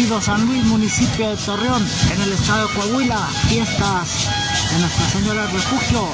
Ejido San Luis, municipio de Torreón, en el estado de Coahuila, fiestas de Nuestra Señora del Refugio.